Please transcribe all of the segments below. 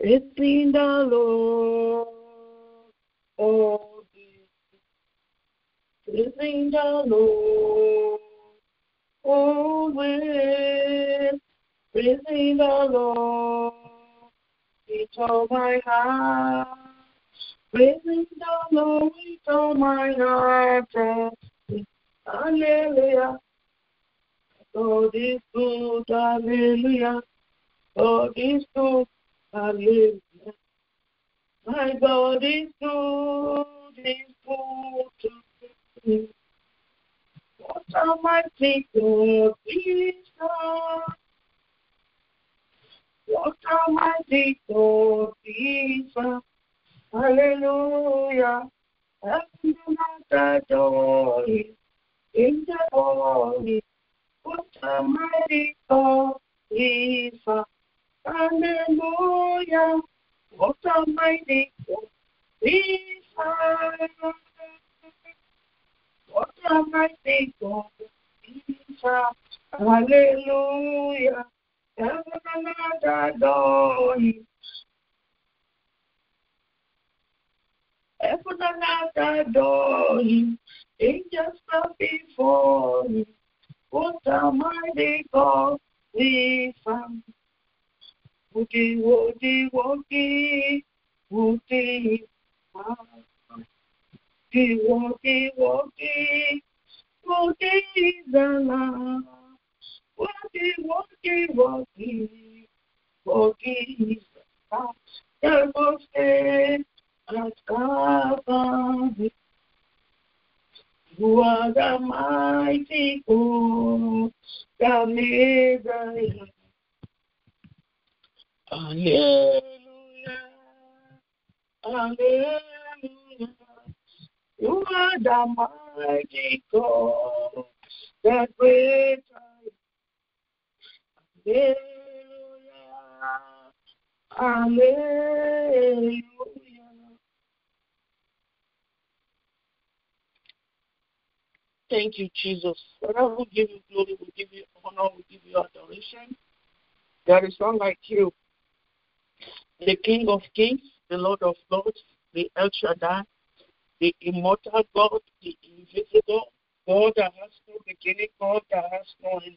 Praising the Lord. Oh, Lord. Always praising the Lord. With all my heart. Praising the Lord with all my heart. Hallelujah. God is good. Hallelujah. God is good. Hallelujah. My God is good. Is good to me. What a mighty God is God. What a mighty God is God. Hallelujah. And adore him. In the holy. What a mighty God is God. Hallelujah. What a mighty God is God. What a mighty God is God. Hallelujah. Heaven. Heaven and adore him. Angels bow before him. What a mighty God we found. Woody, woody, woody, woody, woody, woody, woody, woody Lamb. Woody, woody, woody, woody Lamb. There was at Calvary. You are the mighty God, the Messiah. Hallelujah. Hallelujah. You are the mighty God, Hallelujah. Hallelujah. Thank you, Jesus. Father, we give you glory, we give you honor, we give you adoration. There is none like you, the King of Kings, the Lord of Lords, the El Shaddai, the immortal God, the invisible God that has no beginning, God that has no end.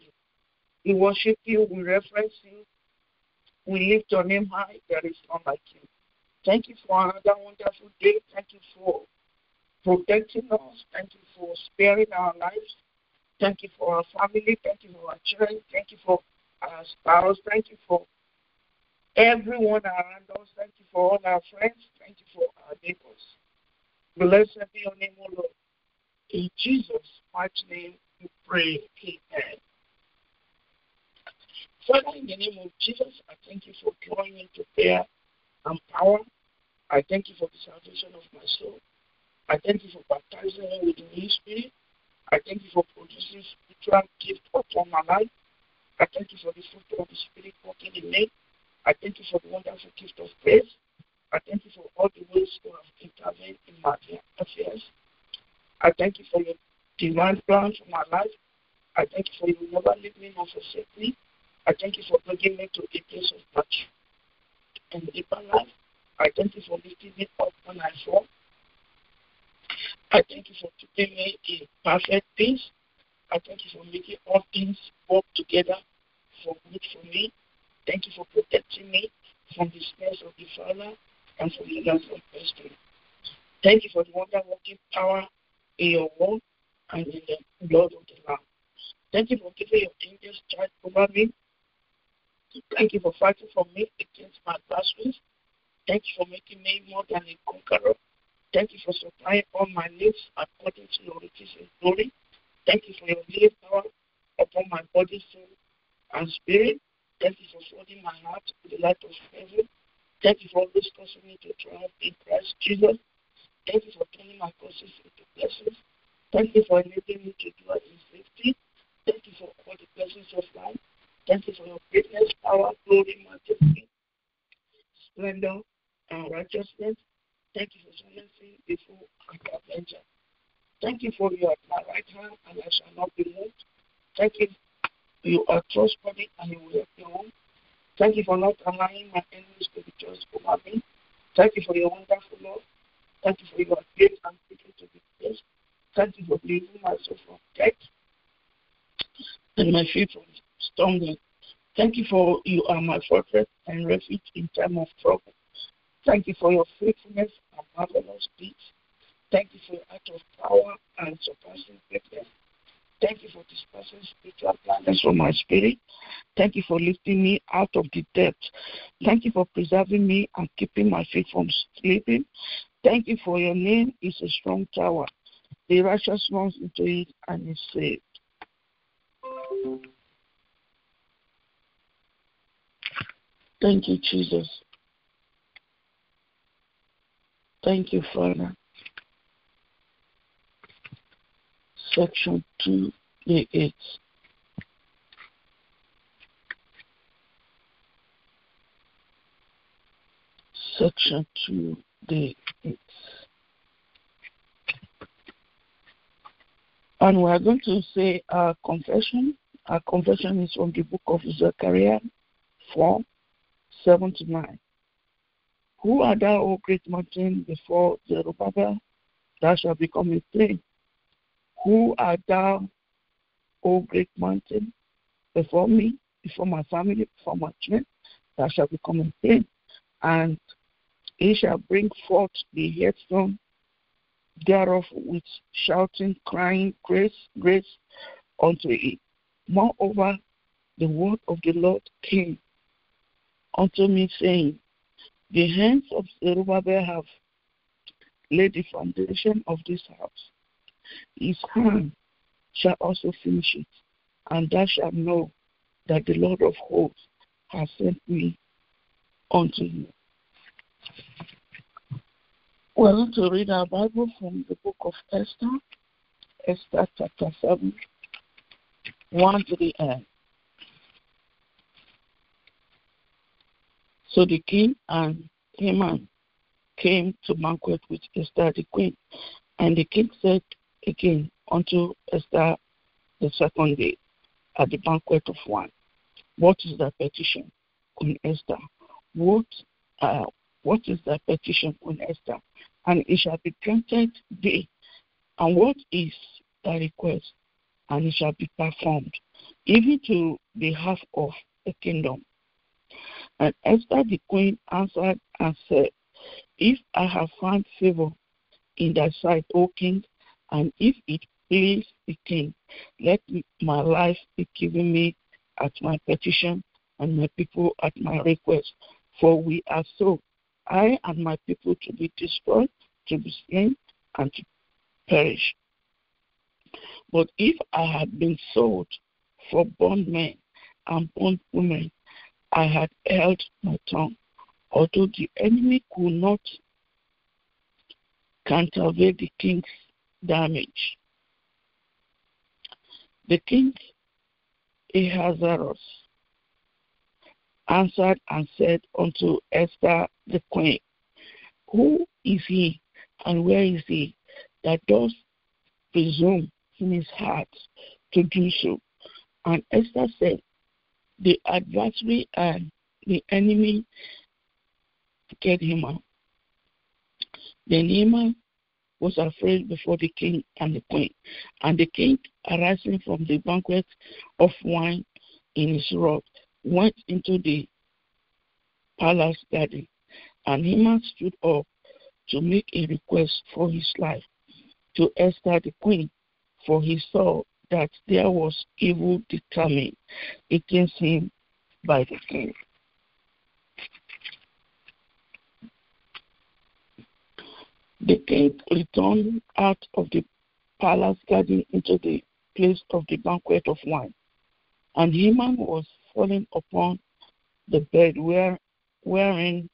We worship you, we reference you, we lift your name high. There is none like you. Thank you for another wonderful day. Thank you for protecting us. Thank you for sparing our lives. Thank you for our family. Thank you for our children. Thank you for our spouse. Thank you for everyone around us. Thank you for all our friends. Thank you for our neighbors. Blessed be your name, O Lord. In Jesus' mighty name we pray. Amen. Father, in the name of Jesus, I thank you for drawing me to prayer and power. I thank you for the salvation of my soul. I thank you for baptizing me with the Holy Spirit. I thank you for producing spiritual gift upon my life. I thank you for the fruit of the Spirit working in me. I thank you for the wonderful gift of grace. I thank you for all the ways you have intervened in my affairs. I thank you for your divine plan for my life. I thank you for you never leave me nor forsake me. I thank you for bringing me to a place of touch and deeper life. I thank you for lifting me up when I fall. I thank you for keeping me in perfect peace. I thank you for making all things work together for good for me. Thank you for protecting me from the snares of the Father and from the hands of the Thank you for the wonder working power in your word and in the blood of the Lamb. Thank you for giving your angels charge over me. Thank you for fighting for me against my adversaries. Thank you for making me more than a conqueror. Thank you for supplying all my needs according to your riches and glory. Thank you for your healing power upon my body, soul, and spirit. Thank you for flooding my heart with the light of heaven. Thank you for always causing me to triumph in Christ Jesus. Thank you for turning my curses into blessings. Thank you for enabling me to do it in safety. Thank you for all the blessings of life. Thank you for your greatness, power, glory, majesty, splendor, and righteousness. Thank you for silencing before and avenger. Thank you for your my right hand, and I shall not be moved. Thank you. You are trustworthy and you will help your own. Thank you for not allowing my enemies to be just over me. Thank you for your wonderful love. Thank you for your grace and speaking to be blessed. Thank you for delivering my soul from death and my feet from stumbling. Thank you for you are my fortress and refuge in time of trouble. Thank you for your faithfulness and marvelous deeds. Thank you for your act of power and surpassing greatness. Thank you for dispersing spiritual blindness from my spirit. Thank you for lifting me out of the depths. Thank you for preserving me and keeping my feet from sleeping. Thank you for your name is a strong tower. The righteous runs into it and is saved. Thank you, Jesus. Thank you, Father. Section 2, the 8. Section 2, the 8. And we are going to say our confession. Our confession is from the book of Zechariah 4 7 to 9. Who are thou, O great mountain, before Zerubbabel? Thou shalt become a plain. Who art thou, O great mountain, before me, before my family, before my children? Thou shalt become a plain. And he shall bring forth the headstone thereof with shouting, crying, Grace, grace unto it. Moreover, the word of the Lord came unto me, saying, The hands of Zerubbabel have laid the foundation of this house. His hand shall also finish it, and thou shalt know that the Lord of hosts has sent me unto you. We're going to read our Bible from the book of Esther, Esther chapter 7, 1 to the end. So the king and Haman came to banquet with Esther the queen. And the king said again unto Esther the second day at the banquet of wine, What is the petition, Queen Esther? What uh, what is thy petition, Queen Esther? And it shall be granted thee. And what is thy request? And it shall be performed, even to the half of the kingdom. And Esther the queen answered and said, If I have found favor in thy sight, O king, and if it please the king, let my life be given me at my petition and my people at my request. For we are so, I and my people to be destroyed, to be slain, and to perish. But if I had been sold for bondmen and bondwomen, I had held my tongue, although the enemy could not countervail the king's damage. The king Ahasuerus answered and said unto Esther the queen, Who is he and where is he that does presume in his heart to do so? And Esther said, The adversary and the enemy get him out. Then Haman was afraid before the king and the queen. And the king, arising from the banquet of wine in his wrath, went into the palace garden. And Haman stood up to make a request for his life to Esther the queen, for he saw that there was evil determined against him by the king. The king returned out of the palace garden into the place of the banquet of wine. And Haman was falling upon the bed where, wherein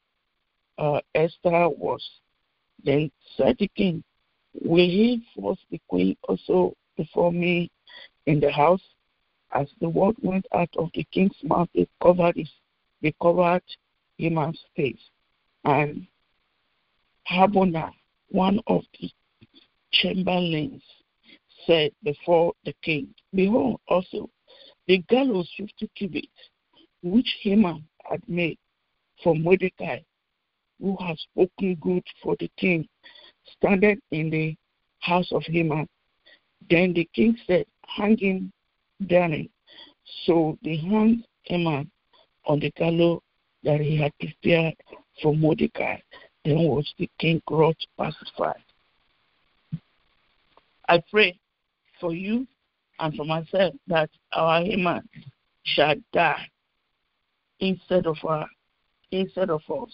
uh, Esther was. Then said the king, Will he force the queen also before me in the house? As the word went out of the king's mouth, it covered his, they covered Haman's face. And Harbonah, one of the chamberlains said before the king, Behold, also the gallows fifty cubits, which Haman had made for Mordecai, who had spoken good for the king, standing in the house of Haman. Then the king said, Hang him therein. So they hung Haman on the gallows that he had prepared for Mordecai. Then was the king wrath pacified. I pray for you and for myself that our Haman shall die instead of our instead of us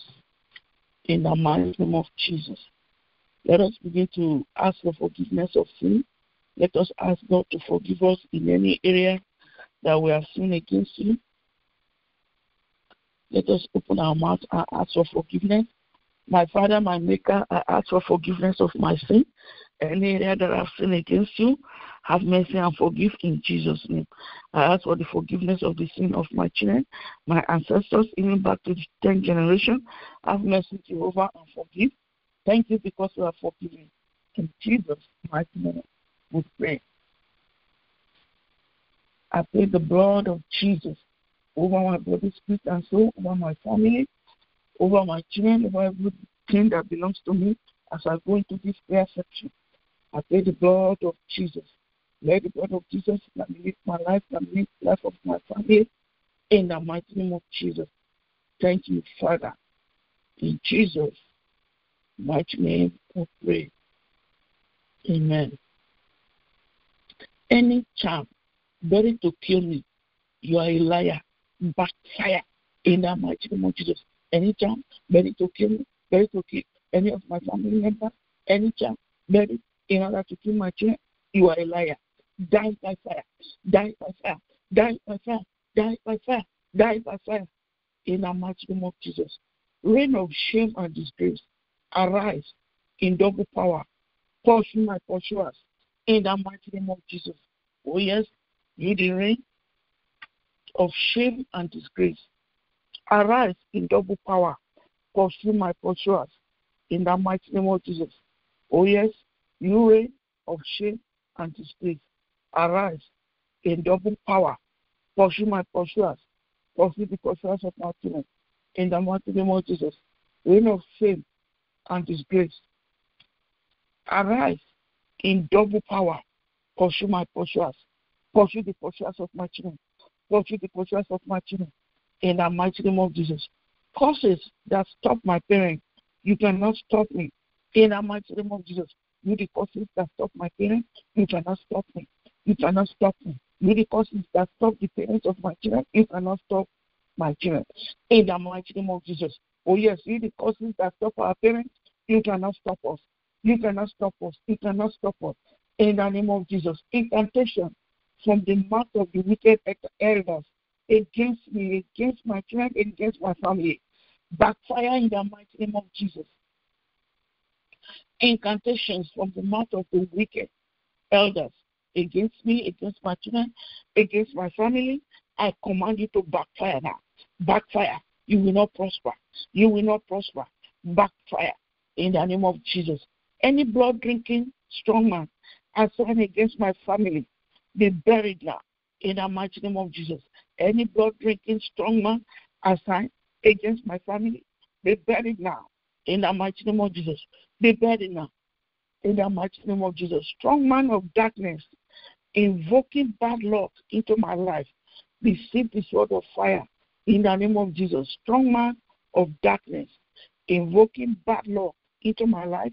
in the mighty name of Jesus. Let us begin to ask for forgiveness of sin. Let us ask God to forgive us in any area that we have sinned against Him. Let us open our mouth and ask for forgiveness. My Father, my Maker, I ask for forgiveness of my sin. Any area that I've sinned against you, have mercy and forgive in Jesus' name. I ask for the forgiveness of the sin of my children, my ancestors, even back to the 10th generation. Have mercy, Jehovah, and forgive. Thank you because you are forgiving. In Jesus' mighty name, we pray. I pray the blood of Jesus over my body, spirit, and soul, over my family, over my children, over everything that belongs to me as I go into this prayer section. I pray the blood of Jesus. Let the blood of Jesus live my life, live the life of my family in the mighty name of Jesus. Thank you, Father. In Jesus' mighty name we pray. Amen. Any charm ready to kill me, you are a liar. Backfire in the mighty name of Jesus. Any charm ready to kill me, ready to kill any of my family members, any charm ready in order to kill my children, you are a liar. Die by fire, die by fire, die by fire, die by fire, die by fire. In the mighty name of Jesus. Reign of shame and disgrace, arise in double power. Pursue my pursuers in the mighty name of Jesus. Oh, yes, you the reign of shame and disgrace. Arise in double power. Pursue my pursuers in the mighty name of Jesus. Oh, yes, reign of shame and disgrace. Arise in double power. Pursue my pursuers. Pursue the pursuers of my children. In the mighty name of Jesus. Reign of shame and disgrace. Arise in double power. Pursue my pursuers. Pursue the pursuers of my children. Pursue the pursuers of my children. In the mighty name of Jesus. Causes that stop my parents, you cannot stop me. In the mighty name of Jesus. You causes that stop my parents, you cannot stop me. You cannot stop me. You causes that stop the parents of my children, you cannot stop my children. In the mighty name of Jesus. Oh yes, you causes that stop our parents, you cannot stop us. You cannot stop us. You cannot stop us. In the name of Jesus. Incantation from the mouth of the wicked elders against me, against my children, against my family. Backfire in the mighty name of Jesus. Incantations from the mouth of the wicked elders against me, against my children, against my family. I command you to backfire now. Backfire. You will not prosper. You will not prosper. Backfire in the name of Jesus. Any blood drinking strong man assigned against my family, be buried now in the mighty name of Jesus. Any blood drinking strong man assigned against my family, be buried now in the mighty name of Jesus. Be buried now in the mighty name of Jesus. Strong man of darkness invoking bad luck into my life, receive the sword of fire in the name of Jesus. Strong man of darkness invoking bad luck into my life,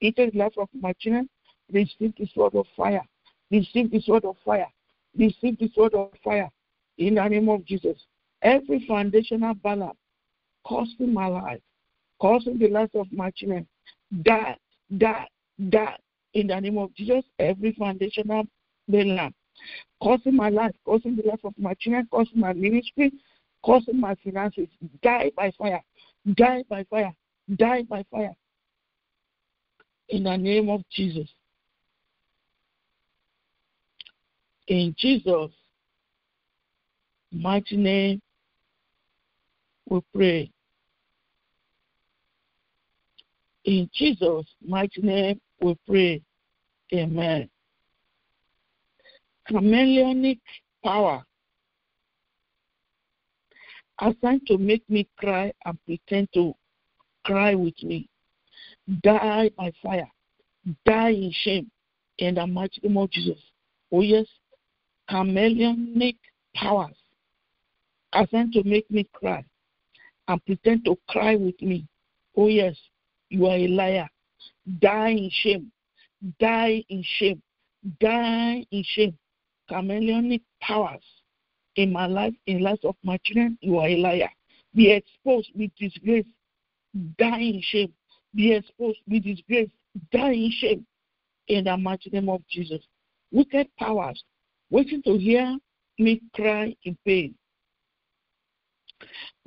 into the life of my children, receive the sword of fire. Receive the sword of fire. Receive the sword of fire in the name of Jesus. Every foundational balance costing my life, causing the life of my children, die, die, die in the name of Jesus. Every foundational balance causing my life, causing the life of my children, causing my ministry, causing my finances, die by fire, die by fire, die by fire. In the name of Jesus. In Jesus' mighty name, we pray. In Jesus' mighty name, we pray. Amen. Chameleonic power assigned to make me cry and pretend to cry with me. Die by fire. Die in shame in the mighty name of Jesus. Oh, yes, chameleonic powers assigned to make me cry and pretend to cry with me. Oh, yes, you are a liar. Die in shame. Die in shame. Die in shame. Chameleonic powers in my life, in the life of my children, you are a liar. Be exposed, be disgraced, die in shame. Be exposed, be disgraced, die in shame. In the mighty name of Jesus. Wicked powers waiting to hear me cry in pain.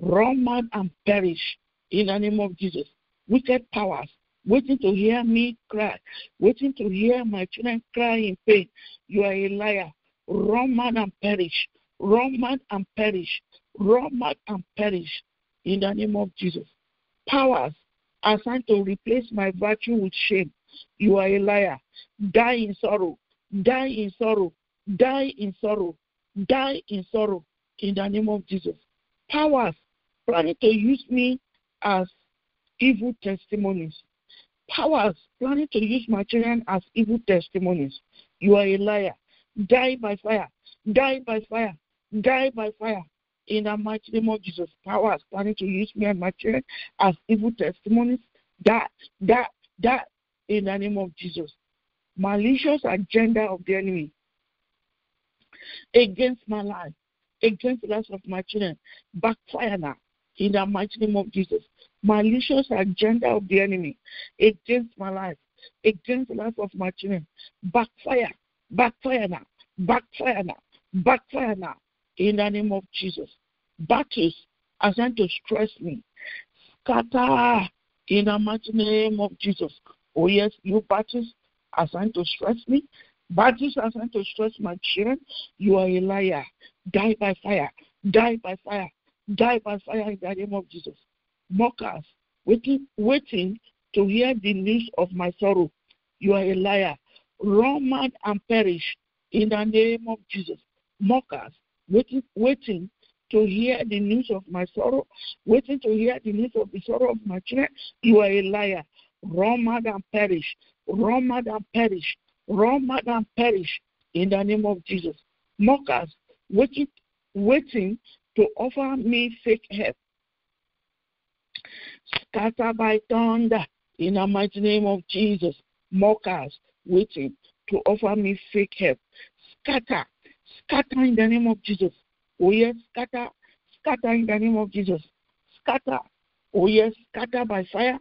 Run mad and perish in the name of Jesus. Wicked powers waiting to hear me cry, waiting to hear my children cry in pain. You are a liar. Run mad and perish run mad and perish, run mad and perish in the name of Jesus. Powers assigned to replace my virtue with shame. You are a liar. Die in sorrow, die in sorrow, die in sorrow, die in sorrow in the name of Jesus. Powers planning to use me as evil testimonies. Powers planning to use my children as evil testimonies. You are a liar. Die by fire. Die by fire die by fire in the mighty name of Jesus. Powers planning to use me and my children as evil testimonies, die, die, die in the name of Jesus. Malicious agenda of the enemy against my life, against the lives of my children, backfire now in the mighty name of Jesus. Malicious agenda of the enemy against my life, against the life of my children, backfire, backfire now, backfire now, backfire now in the name of Jesus. Battles assigned to stress me, scatter in the mighty name of Jesus. Oh, yes, you battles assigned to stress me, battles assigned to stress my children. You are a liar. Die by fire, die by fire, die by fire in the name of Jesus. Mockers, waiting, waiting to hear the news of my sorrow. You are a liar. Run mad and perish in the name of Jesus. Mockers, waiting, waiting to hear the news of my sorrow, waiting to hear the news of the sorrow of my children, you are a liar. Run mad and perish. Run mad and perish. Run mad and perish in the name of Jesus. Mockers, waiting, waiting to offer me fake help. Scatter by thunder in the mighty name of Jesus. Mockers, waiting to offer me fake help. Scatter Scatter in the name of Jesus. Oh, yes, scatter. Scatter in the name of Jesus. Scatter. Oh, yes, scatter by fire.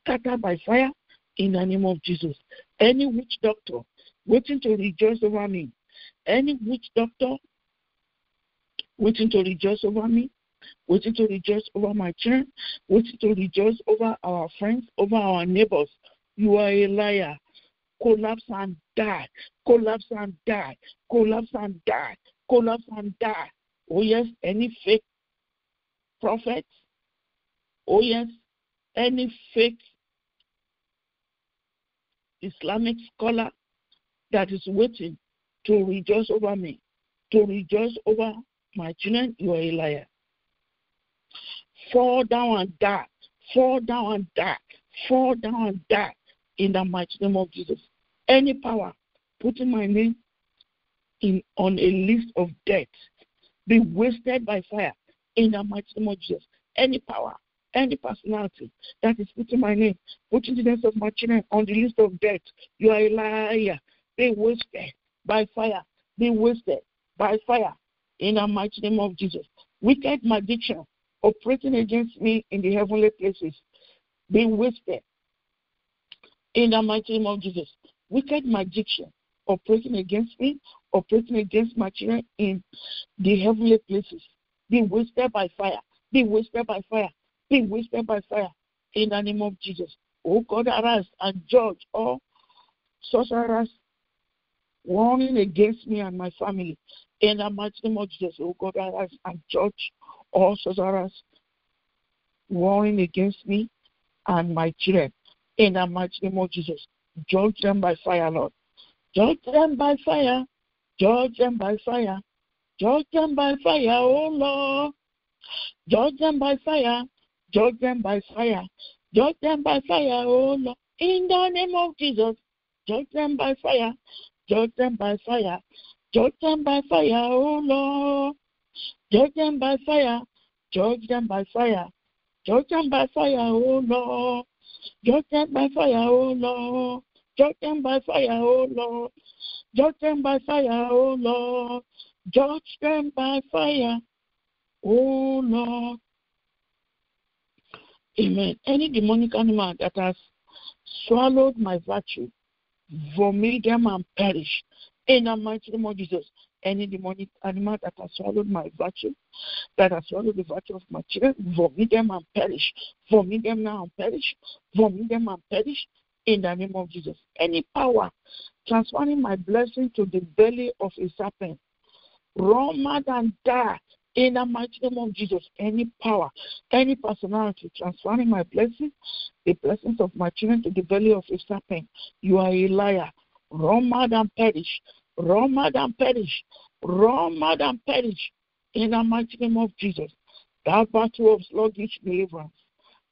Scatter by fire in the name of Jesus. Any witch doctor waiting to rejoice over me. Any witch doctor waiting to rejoice over me, waiting to rejoice over my children, waiting to rejoice over our friends, over our neighbors. You are a liar collapse and die, collapse and die, collapse and die, collapse and die. Oh, yes, any fake prophet. Oh, yes, any fake Islamic scholar that is waiting to rejoice over me, to rejoice over my children, you are a liar. Fall down and die, fall down and die, fall down and die in the mighty name of Jesus any power putting my name in on a list of death be wasted by fire in the mighty name of Jesus. Any power, any personality that is putting my name, putting the names of my children on the list of death, you are a liar. Be wasted by fire. Be wasted by fire in the mighty name of Jesus. Wicked magician operating against me in the heavenly places, be wasted. In the mighty name of Jesus. Wicked magician operating against me, operating against my children in the heavenly places, being wasted by fire, being wasted by fire, being wasted by fire. In the name of Jesus. Oh God, arise and judge all sorcerers warning against me and my family. In the mighty name of Jesus, oh God, arise and judge all sorcerers warning against me and my children. In the mighty name of Jesus. Judge them by fire, Lord. Judge them by fire. Judge them by fire. Judge them by fire, oh Lord. Judge them by fire. Judge them by fire. Judge them by fire, oh Lord. In the name of Jesus. Judge them by fire. Judge them by fire. Judge them by fire, oh Lord. Judge them by fire. Judge them by fire. Judge them by fire, oh Lord. Judge them by fire, oh Lord. Judge them by fire, oh Lord. Judge them by fire, oh Lord. Judge them by fire, oh Lord. Amen. Any demonic animal that has swallowed my virtue, vomit them and perish. In the mighty name of Jesus, any demonic animal that has swallowed my virtue, that has swallowed the virtue of my children, vomit them and perish. Vomit them now and perish. Vomit them and perish in the name of Jesus. Any power transferring my blessing to the belly of a serpent, run mad and die in the mighty name of Jesus. Any power, any personality transferring my blessing, the blessings of my children to the belly of a serpent, you are a liar. Run mad and perish. Run mad perish. Run mad perish in the mighty name of Jesus. That battle of sluggish deliverance,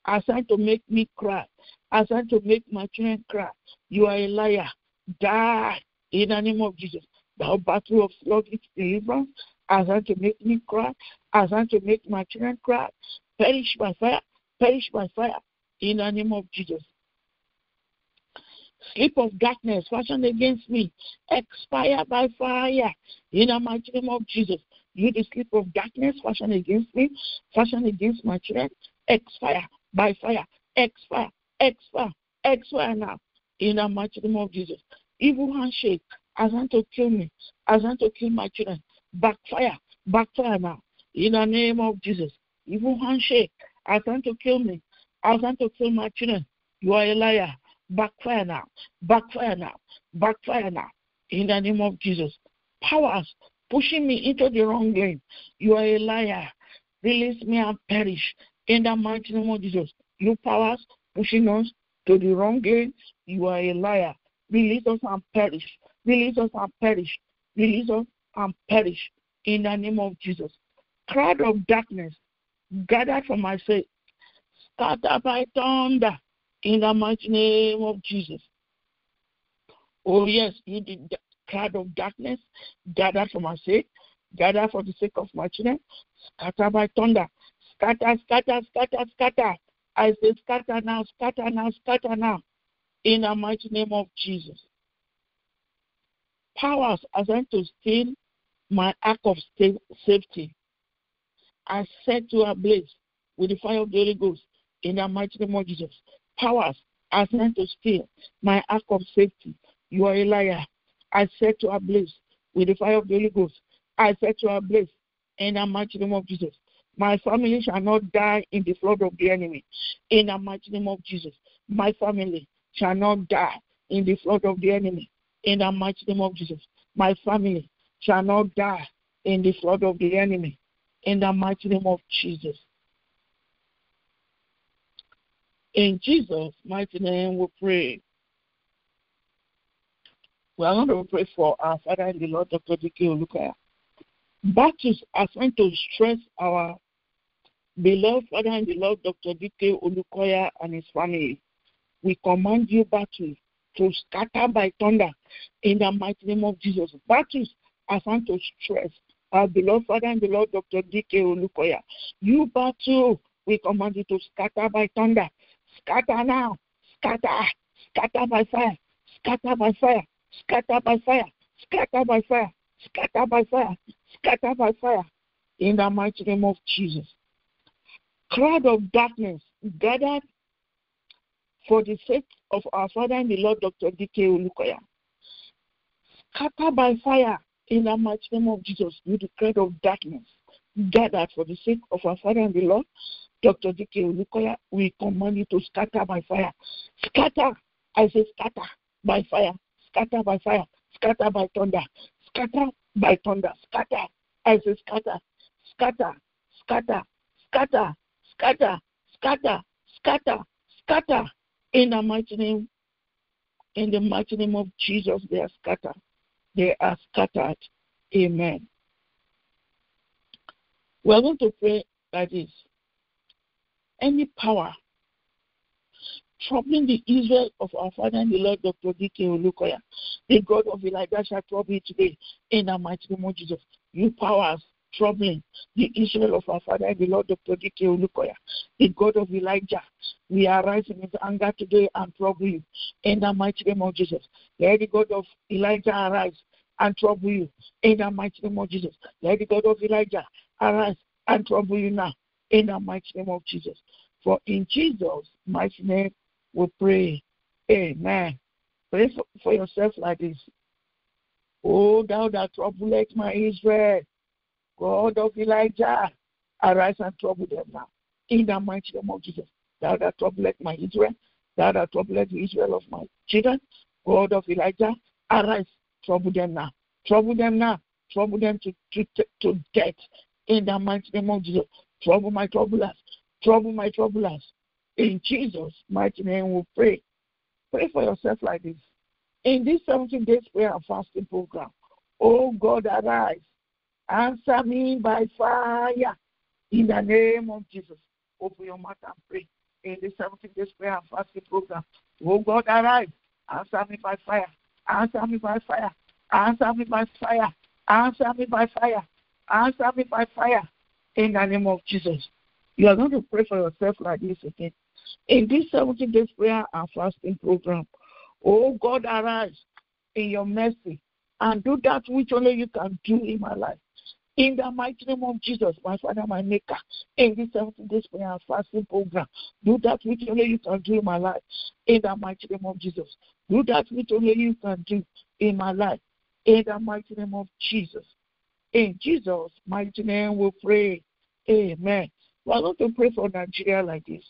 assigned to make me cry, assigned to make my children cry. You are a liar. Die in the name of Jesus. That battle of sluggish deliverance, assigned to make me cry, assigned to make my children cry. Perish by fire, perish by fire in the name of Jesus sleep of darkness fashioned against me, expire by fire. In the mighty name of Jesus, you the sleep of darkness fashioned against me, fashioned against my children, expire by fire, expire, expire, expire now. In the mighty name of Jesus, evil handshake, as want to kill me, as want to kill my children, backfire, backfire now. In the name of Jesus, evil handshake, as want to kill me, as want to kill my children, you are a liar backfire now, backfire now, backfire now. In the name of Jesus. Powers pushing me into the wrong lane. You are a liar. Release me and perish. In the mighty name of Jesus. You powers pushing us to the wrong lane. You are a liar. Release us and perish. Release us and perish. Release us and perish. In the name of Jesus. Crowd of darkness gathered for my sake. Scattered by thunder in the mighty name of Jesus. Oh, yes, you did cloud of darkness, gather for my sake, gather for the sake of my children, scatter by thunder, scatter, scatter, scatter, scatter. I say scatter now, scatter now, scatter now, in the mighty name of Jesus. Powers assigned to steal my ark of safety. I set to ablaze with the fire of the Holy Ghost in the mighty name of Jesus powers are sent to steal my ark of safety. You are a liar. I set to ablaze with the fire of the Holy Ghost. I set to ablaze in the mighty name of Jesus. My family shall not die in the flood of the enemy. In the mighty name of Jesus. My family shall not die in the flood of the enemy. In the mighty name of Jesus. My family shall not die in the flood of the enemy. In the mighty name of Jesus. In Jesus' mighty name we pray. We are going to pray for our Father and the Lord, Dr. D.K. Olukoya. Battles are trying to stress our beloved Father and the Lord, Dr. D.K. Olukoya and his family. We command you battles to scatter by thunder in the mighty name of Jesus. Battles are trying to stress our beloved Father and the Lord, Dr. D.K. Olukoya. You battle, we command you to scatter by thunder Scatter now. Scatter. Scatter by fire. Scatter by fire. Scatter by fire. Scatter by fire. Scatter by fire. Scatter by fire. In the mighty name of Jesus. Crowd of darkness gathered for the sake of our Father and the Lord, Dr. D.K. Olukoya. Scatter by fire in the mighty name of Jesus. With the crowd of darkness gathered for the sake of our Father and the Lord, Dr. D.K. We command you to scatter by fire. Scatter. I say scatter by fire. Scatter by fire. Scatter by thunder. Scatter by thunder. Scatter. I say scatter. Scatter. Scatter. Scatter. Scatter. Scatter. Scatter. Scatter. In the mighty name. In the mighty name of Jesus, they are scattered. They are scattered. Amen. We are going to pray like this. Any power troubling the Israel of our Father and the Lord, Dr. D.K. Olukoya, the God of Elijah shall trouble you today in the mighty name of Jesus. You powers troubling the Israel of our Father and the Lord of D.K. Olukoya, the God of Elijah. We arise in his anger today and trouble you in the mighty name of Jesus. Let the God of Elijah arise and trouble you in the mighty name of Jesus. Let the God of Elijah arise and trouble you now in the mighty name of Jesus. For in Jesus' mighty name we pray. Amen. Pray for, for yourself like this. Oh, thou that troublest my Israel, God of Elijah, arise and trouble them now. In the mighty name of Jesus. Thou that troublest my Israel, thou that troublest the Israel of my children, God of Elijah, arise, trouble them now. Trouble them now. Trouble them to, to, to death. In the mighty name of Jesus. Trouble my troublers. Trouble my troublers. In Jesus' mighty name we pray. Pray for yourself like this. In this 17 days prayer and fasting program, oh God, arise Answer me by fire in the name of Jesus. Open your mouth and pray in this 17 days prayer and fasting program. Oh God, arise. Answer me by fire. Answer me by fire. Answer me by fire. Answer me by fire. Answer me by fire in the name of Jesus. You are going to pray for yourself like this again. In this 70 days prayer and fasting program, oh God, arise in your mercy and do that which only you can do in my life. In the mighty name of Jesus, my Father, my Maker, in this 17 days prayer and fasting program, do that which only you can do in my life. In the mighty name of Jesus, do that which only you can do in my life. In the mighty name of Jesus. In Jesus' mighty name we pray. Amen. We are going to pray for Nigeria like this.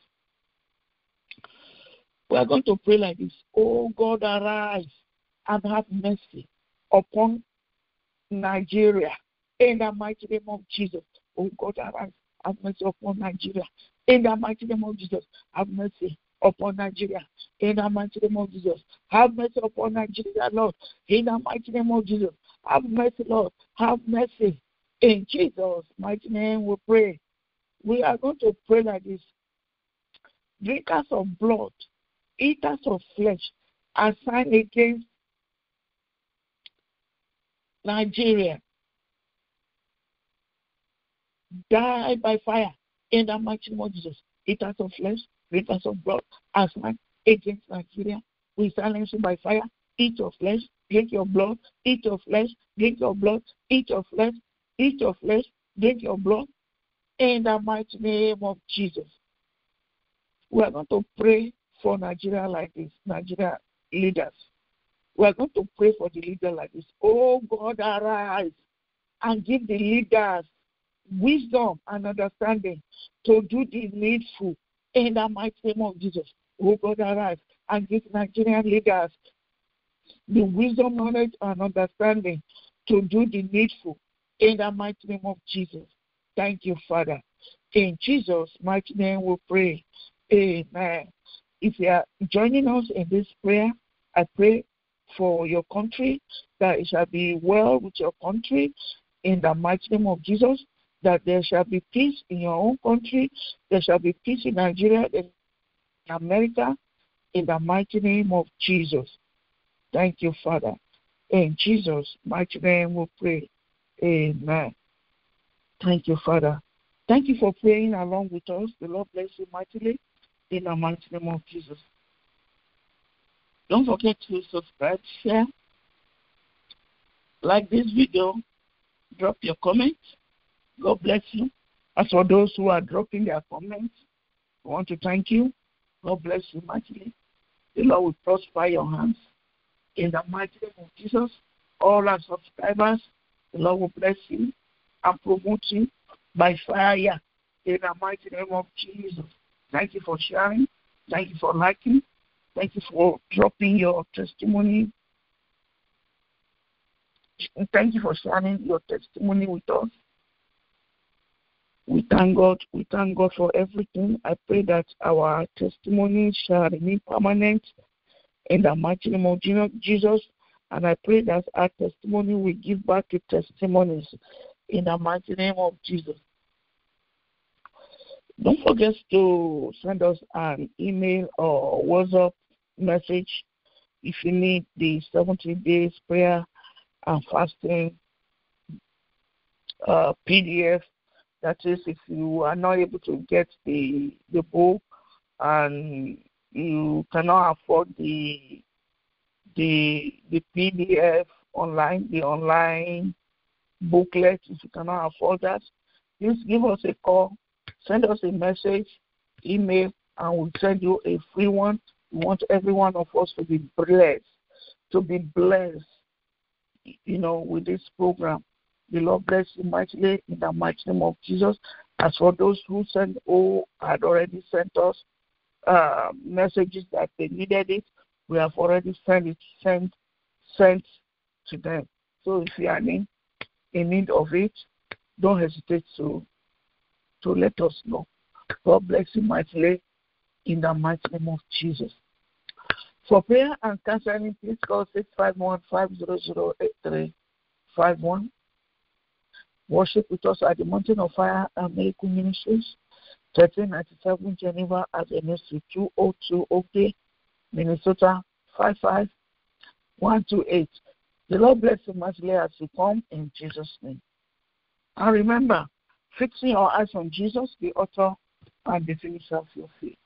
We are going to pray like this. Oh God, arise and have mercy upon Nigeria in the mighty name of Jesus. Oh God, arise, have mercy upon Nigeria. In the mighty name of Jesus, have mercy upon Nigeria. In the mighty name of Jesus, have mercy upon Nigeria, Lord. In the mighty name of Jesus, have mercy, Lord. Have mercy. In Jesus' mighty name, we pray. We are going to pray like this drinkers of blood, eaters of flesh, are signed against Nigeria die by fire in the mighty name of Jesus. Eaters of flesh, drinkers of blood, as man against Nigeria. We silence you by fire. Eat your flesh, drink your blood. Eat your flesh, drink your blood. Eat your flesh, eat your flesh, drink your blood. In the mighty name of Jesus. We are going to pray for Nigeria like this, Nigeria leaders. We are going to pray for the leader like this. Oh God, arise and give the leaders wisdom and understanding to do the needful in the mighty name of Jesus. Oh God, arise and give Nigerian leaders the wisdom, knowledge, and understanding to do the needful in the mighty name of Jesus. Thank you, Father. In Jesus' mighty name we pray. Amen. If you are joining us in this prayer, I pray for your country that it shall be well with your country in the mighty name of Jesus that there shall be peace in your own country, there shall be peace in Nigeria, in America, in the mighty name of Jesus. Thank you, Father. In Jesus' mighty name we pray. Amen. Thank you, Father. Thank you for praying along with us. The Lord bless you mightily in the mighty name of Jesus. Don't forget to subscribe, share, like this video, drop your comments God bless you. As for those who are dropping their comments, I want to thank you. God bless you mightily. The Lord will prosper your hands. In the mighty name of Jesus, all our subscribers, the Lord will bless you and promote you by fire. In the mighty name of Jesus. Thank you for sharing. Thank you for liking. Thank you for dropping your testimony. Thank you for sharing your testimony with us. We thank God. We thank God for everything. I pray that our testimony shall remain permanent in the mighty name of Jesus. And I pray that our testimony will give back to testimonies in the mighty name of Jesus. Don't forget to send us an email or WhatsApp message if you need the 70 days prayer and fasting uh, PDF. That is, if you are not able to get the the book and you cannot afford the the the PDF online, the online booklet, if you cannot afford that, please give us a call, send us a message, email, and we'll send you a free one. We want every one of us to be blessed, to be blessed, you know, with this program. The Lord bless you mightily in the mighty name of Jesus. As for those who sent, who had already sent us uh, messages that they needed it, we have already sent it sent sent to them. So if you are in, in need of it, don't hesitate to to let us know. God bless you mightily in the mighty name of Jesus. For prayer and counseling, please call 651 Worship with us at the Mountain of Fire and Miracle Ministries, 1397 Geneva Avenue, 202 Oakdale, Minnesota 55128. The Lord bless you muchly as you come in Jesus' name. And remember, fixing your eyes on Jesus, the author and the finisher of your faith.